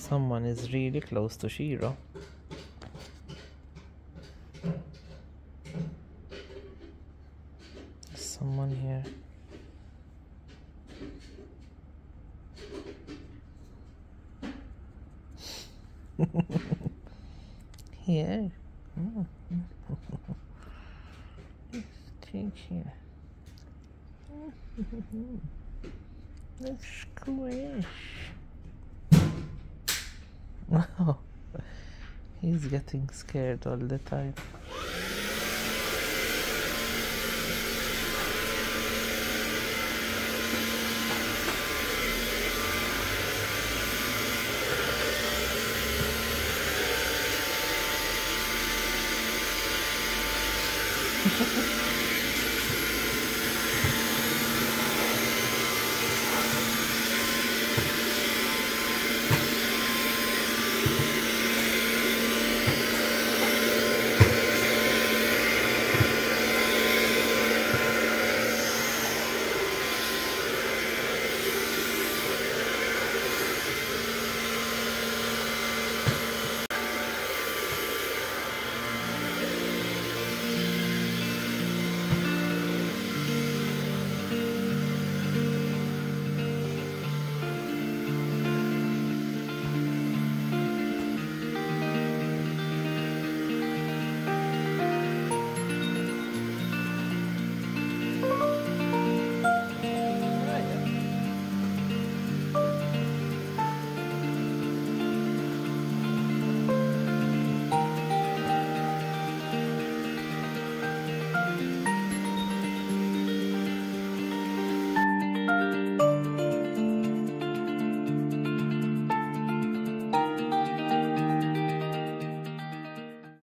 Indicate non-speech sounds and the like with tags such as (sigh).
Someone is really close to Shiro. Someone here. (laughs) here. Mm. Let's take here. (laughs) Let's squish. (laughs) He's getting scared all the time. (laughs)